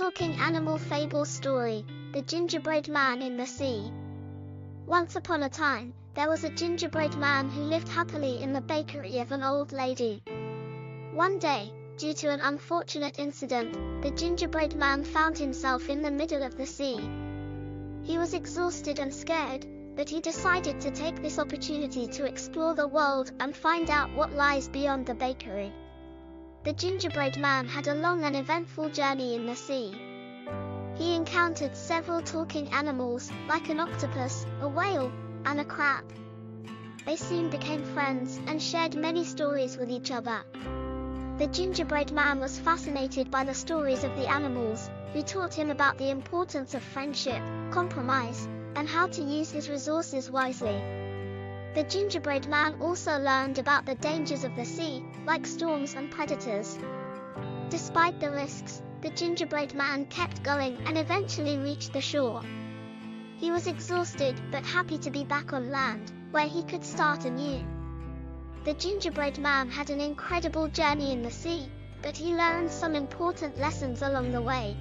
talking animal fable story, The Gingerbread Man in the Sea. Once upon a time, there was a gingerbread man who lived happily in the bakery of an old lady. One day, due to an unfortunate incident, the gingerbread man found himself in the middle of the sea. He was exhausted and scared, but he decided to take this opportunity to explore the world and find out what lies beyond the bakery. The gingerbread man had a long and eventful journey in the sea. He encountered several talking animals, like an octopus, a whale, and a crab. They soon became friends and shared many stories with each other. The gingerbread man was fascinated by the stories of the animals, who taught him about the importance of friendship, compromise, and how to use his resources wisely. The gingerbread man also learned about the dangers of the sea, like storms and predators. Despite the risks, the gingerbread man kept going and eventually reached the shore. He was exhausted but happy to be back on land, where he could start anew. The gingerbread man had an incredible journey in the sea, but he learned some important lessons along the way.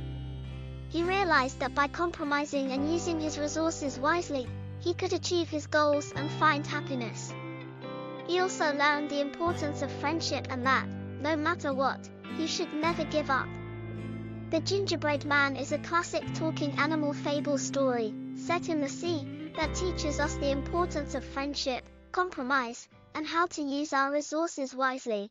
He realized that by compromising and using his resources wisely, he could achieve his goals and find happiness. He also learned the importance of friendship and that, no matter what, he should never give up. The Gingerbread Man is a classic talking animal fable story, set in the sea, that teaches us the importance of friendship, compromise, and how to use our resources wisely.